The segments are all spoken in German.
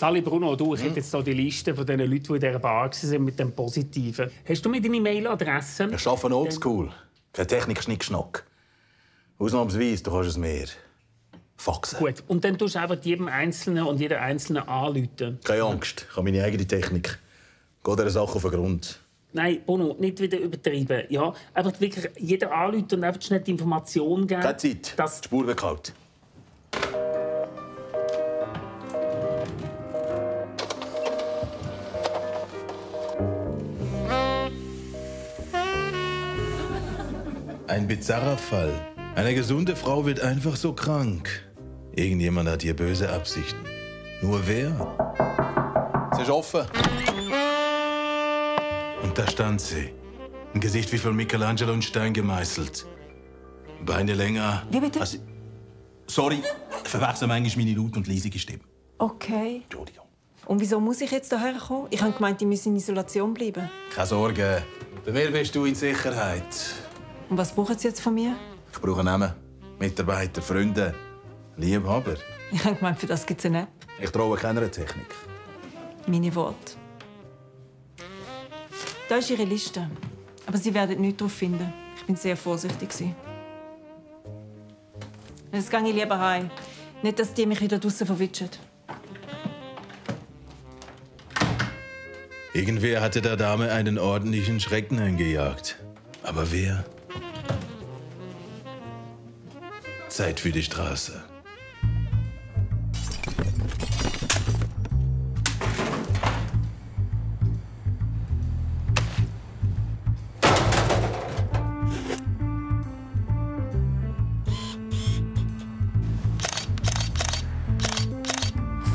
Sali Bruno, du, ich hm? hätte jetzt hier die Liste von den Leuten, die in dieser Bar waren mit dem Positiven. Hast du mir deine Mailadresse? Ich arbeite oldschool. Kein Technik-Schnickschnack. Ausnahmsweise, du kannst es mehr. Faxen. Gut, und dann tust du einfach jedem Einzelnen und jeder Einzelnen anrufen. Keine Angst, ich habe meine eigene Technik. Geh dieser Sache auf den Grund. Nein, Bono, nicht wieder übertrieben. Ja, einfach wirklich jeder anrufen und einfach schnell die Information geben. Keine Zeit. Dass... Die Spur wird Ein bizarrer Fall. Eine gesunde Frau wird einfach so krank. Irgendjemand hat hier böse Absichten. Nur wer? Sie ist offen. Und da stand sie. Ein Gesicht wie von Michelangelo in Stein gemeißelt. Beine länger. Wie bitte? Also, sorry, ich verwechsel manchmal meine laut und leisige Stimme. Okay. Entschuldigung. Und wieso muss ich jetzt hierher kommen? Ich habe gemeint, ich müsse in Isolation bleiben. Keine Sorge. Bei mir bist du in Sicherheit. Und was brauchen Sie jetzt von mir? Ich brauche Namen. Mitarbeiter, Freunde, Liebhaber. Ich habe gemeint, für das gibt es eine App. Ich traue keiner Technik. Meine Worte. Da ist Ihre Liste. Aber Sie werden nichts darauf finden. Ich bin sehr vorsichtig. Jetzt gehe ich lieber heim. Nicht, dass die mich wieder draußen verwitschen. Irgendwer hatte der Dame einen ordentlichen Schrecken eingejagt. Aber wer? Zeit für die Straße.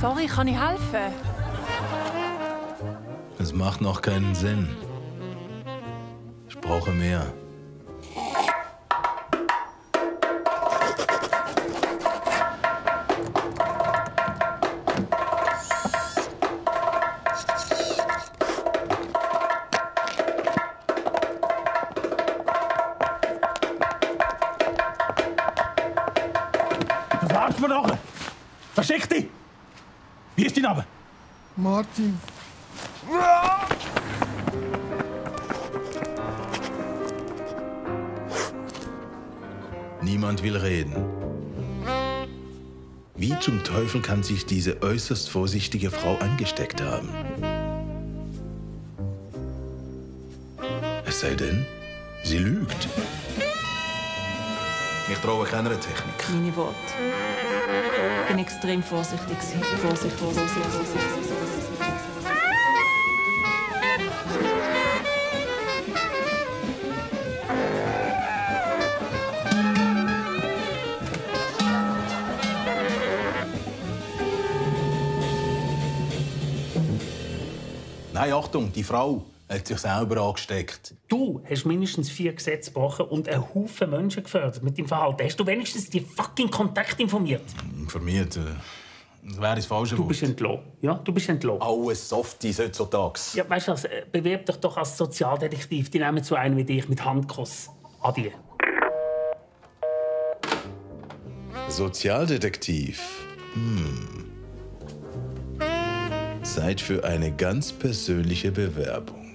Sorry, kann ich helfen? Es macht noch keinen Sinn. Ich brauche mehr. Was mir nachher? Verschick dich! Wie ist dein Name? Martin. Niemand will reden. Wie zum Teufel kann sich diese äußerst vorsichtige Frau angesteckt haben? Es sei denn, sie lügt. Ich traue keiner Technik. Meine Worte. Ich bin extrem vorsichtig. Vorsicht, Vorsicht, Vorsicht, Vorsicht. Nein, Achtung, die Frau hat sich selber angesteckt. Du hast mindestens vier Gesetze gebrochen und einen Haufen Menschen gefördert mit deinem Verhalten. Hast du wenigstens die fucking Kontakt informiert? Informiert? Äh, das wäre das falsche Du bist entlohnt. Ja, du bist entlohnt. Alles Softies heutzutage. Ja, weißt du was? Äh, bewerb dich doch als Sozialdetektiv. Die nehmen zu einem wie dich mit Handkuss. Adieu. Sozialdetektiv. Hm. Zeit für eine ganz persönliche Bewerbung.